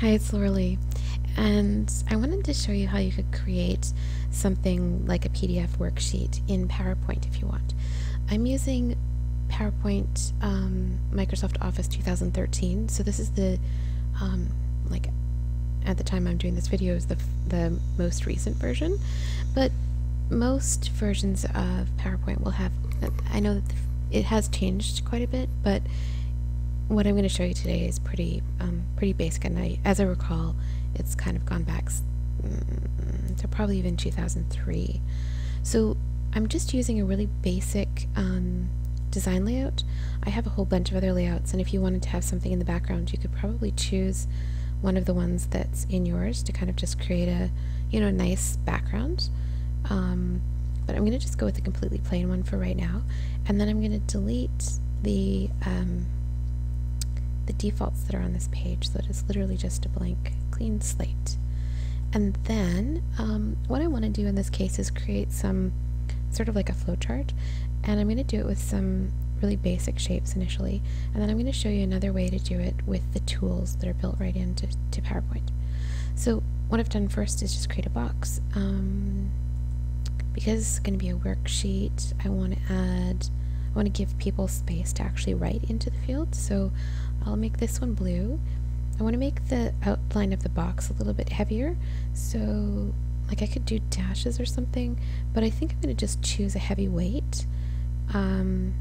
Hi, it's Laura and I wanted to show you how you could create something like a PDF worksheet in PowerPoint if you want. I'm using PowerPoint um, Microsoft Office 2013, so this is the, um, like, at the time I'm doing this video is the, the most recent version, but most versions of PowerPoint will have, I know that it has changed quite a bit, but what I'm going to show you today is pretty um, pretty basic, and I, as I recall, it's kind of gone back mm, to probably even 2003. So I'm just using a really basic um, design layout. I have a whole bunch of other layouts, and if you wanted to have something in the background, you could probably choose one of the ones that's in yours to kind of just create a you know nice background. Um, but I'm going to just go with a completely plain one for right now, and then I'm going to delete the um, the defaults that are on this page so it's literally just a blank clean slate. And then um, what I want to do in this case is create some sort of like a flowchart and I'm going to do it with some really basic shapes initially and then I'm going to show you another way to do it with the tools that are built right into to PowerPoint. So what I've done first is just create a box. Um, because it's going to be a worksheet, I want to add, I want to give people space to actually write into the field. So I'll make this one blue. I want to make the outline of the box a little bit heavier, so like I could do dashes or something, but I think I'm going to just choose a heavy weight um,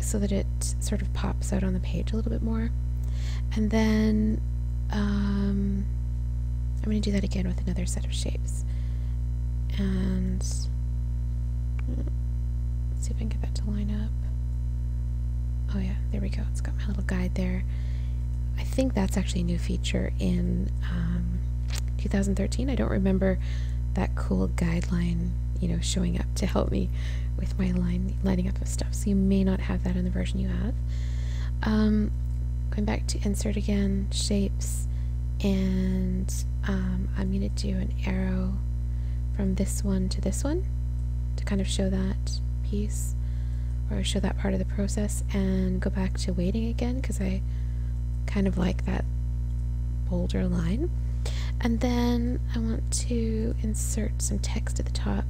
so that it sort of pops out on the page a little bit more. And then um, I'm going to do that again with another set of shapes. And see if I can get that to line up. Oh yeah, there we go. It's got my little guide there. I think that's actually a new feature in um, 2013. I don't remember that cool guideline, you know, showing up to help me with my line lining up of stuff. So you may not have that in the version you have. Um, going back to insert again, shapes, and um, I'm going to do an arrow from this one to this one to kind of show that piece or show that part of the process and go back to weighting again because I kind of like that bolder line. And then I want to insert some text at the top.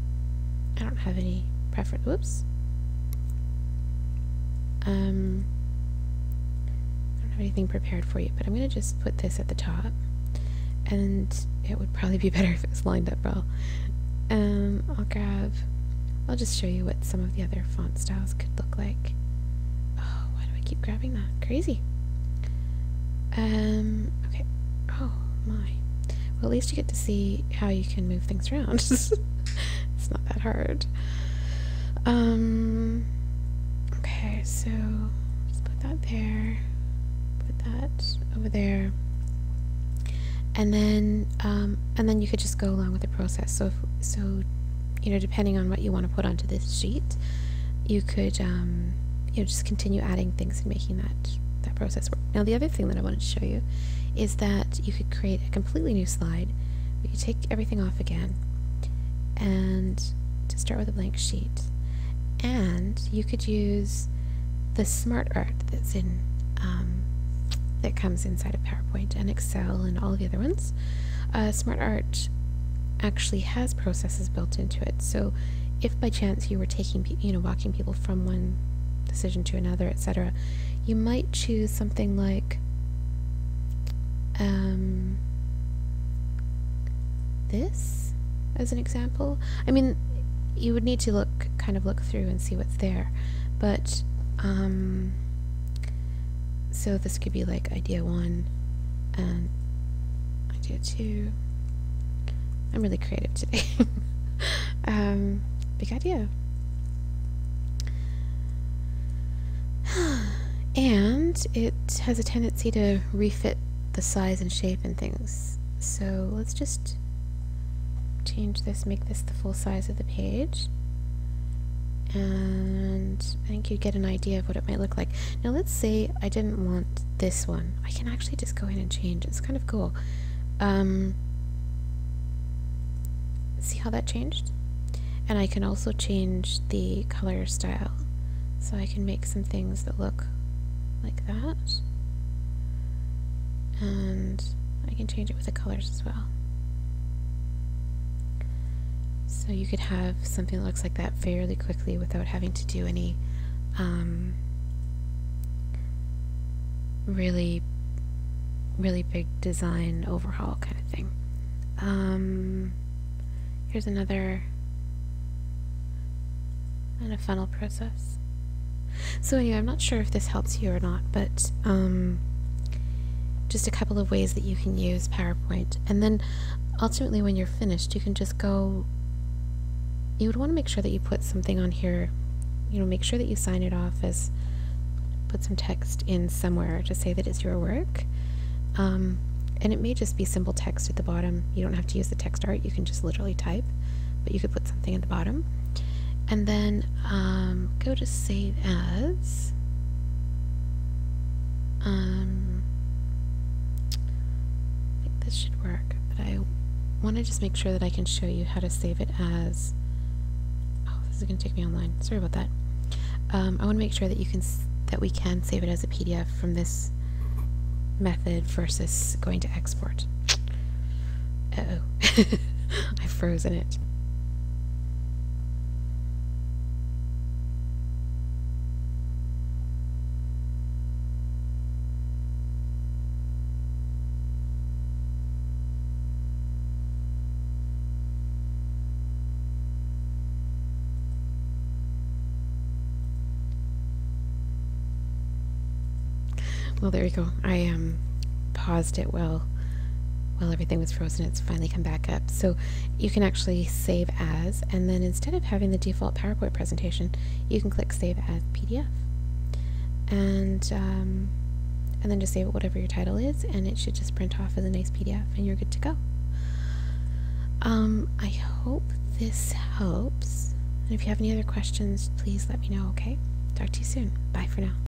I don't have any preference. Whoops. Um, I don't have anything prepared for you, but I'm going to just put this at the top. And it would probably be better if it was lined up well. Um, I'll grab I'll just show you what some of the other font styles could look like. Oh, why do I keep grabbing that? Crazy. Um, okay. Oh, my. Well, at least you get to see how you can move things around. it's not that hard. Um, okay, so just put that there. Put that over there. And then, um, and then you could just go along with the process. So, if, so you know, depending on what you want to put onto this sheet, you could, um, you know, just continue adding things and making that, that process work. Now, the other thing that I wanted to show you is that you could create a completely new slide. Could take everything off again and to start with a blank sheet. And you could use the smart art that's in, um, that comes inside of PowerPoint and Excel and all the other ones. Uh, smart art actually has processes built into it. So if by chance you were taking, you know, walking people from one decision to another, etc., you might choose something like um, this as an example. I mean, you would need to look, kind of look through and see what's there, but um, so this could be like idea one and idea two. I'm really creative today. um, big idea. and it has a tendency to refit the size and shape and things. So let's just change this, make this the full size of the page. And I think you get an idea of what it might look like. Now let's say I didn't want this one. I can actually just go in and change. It's kind of cool. Um, see how that changed? And I can also change the color style. So I can make some things that look like that. and I can change it with the colors as well. So you could have something that looks like that fairly quickly without having to do any um, really, really big design overhaul kind of thing. Um, here's another and a funnel process. So anyway, I'm not sure if this helps you or not, but um, just a couple of ways that you can use PowerPoint. And then ultimately when you're finished, you can just go, you would want to make sure that you put something on here, you know, make sure that you sign it off as, put some text in somewhere to say that it's your work. Um, and it may just be simple text at the bottom. You don't have to use the text art, you can just literally type, but you could put something at the bottom. And then um, go to save as. Um, I think this should work, but I want to just make sure that I can show you how to save it as. Oh, this is going to take me online. Sorry about that. Um, I want to make sure that you can that we can save it as a PDF from this method versus going to export. Uh oh, I've frozen it. Well, there you go. I um, paused it while while everything was frozen. It's finally come back up. So you can actually save as, and then instead of having the default PowerPoint presentation, you can click Save as PDF, and um, and then just save it whatever your title is, and it should just print off as a nice PDF, and you're good to go. Um, I hope this helps. And if you have any other questions, please let me know. Okay. Talk to you soon. Bye for now.